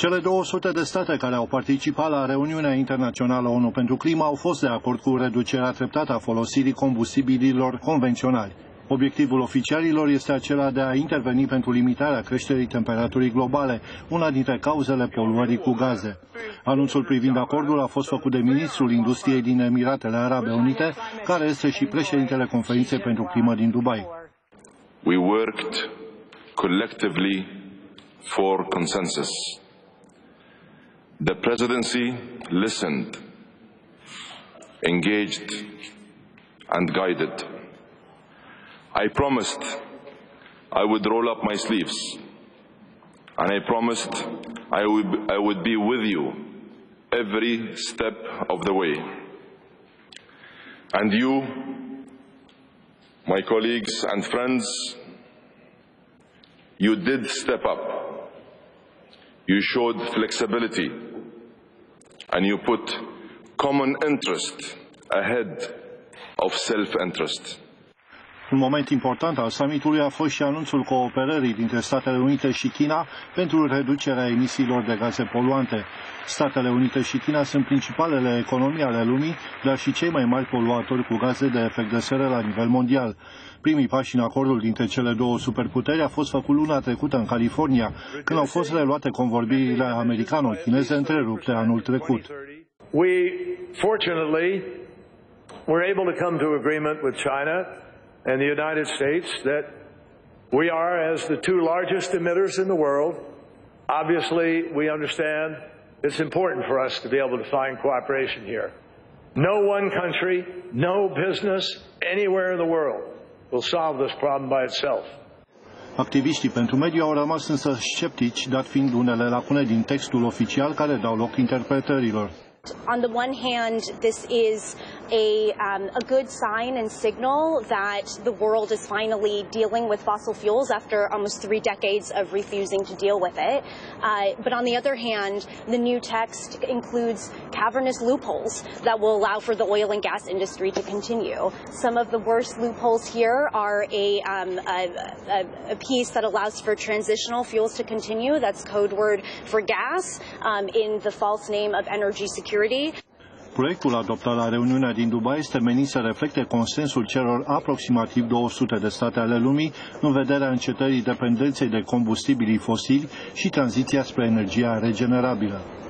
Cele 200 de state care au participat la reuniunea internațională ONU pentru climă au fost de acord cu reducerea treptată a folosirii combustibililor convenționali. Obiectivul oficialilor este acela de a interveni pentru limitarea creșterii temperaturii globale, una dintre cauzele poluării cu gaze. Anunțul privind acordul a fost făcut de ministrul industriei din Emiratele Arabe Unite, care este și președintele conferinței pentru climă din Dubai. We worked collectively for consensus. The presidency listened, engaged, and guided. I promised I would roll up my sleeves, and I promised I would, I would be with you every step of the way. And you, my colleagues and friends, you did step up. You showed flexibility and you put common interest ahead of self interest. Un moment important al summitului a fost și anunțul cooperării dintre Statele Unite și China pentru reducerea emisiilor de gaze poluante. Statele Unite și China sunt principalele economii ale lumii, dar și cei mai mari poluatori cu gaze de efect de seră la nivel mondial. Primii pași în acordul dintre cele două superputeri a fost făcut luna trecută în California, când au fost reluate convorbirile americano-chineze întrerupte anul trecut. We fortunately were able to come to agreement with China and the United States that we are as the two largest emitters in the world. Obviously, we understand it's important for us to be able to find cooperation here. No one country, no business anywhere in the world will solve this problem by itself. Activiștii pentru mediu au rămas însă sceptici, dat fiind unele lacune din textul oficial care dau loc interpretărilor. On the one hand, this is a, um, a good sign and signal that the world is finally dealing with fossil fuels after almost three decades of refusing to deal with it. Uh, but on the other hand, the new text includes cavernous loopholes that will allow for the oil and gas industry to continue. Some of the worst loopholes here are a, um, a, a, piece that allows for transitional fuels to continue. That's code word for gas um, in the false name of energy security. Proiectul adoptat la reuniunea din Dubai este menit să reflecte consensul celor aproximativ 200 de state ale lumii în vederea încetării dependenței de combustibilii fosili și tranziția spre energia regenerabilă.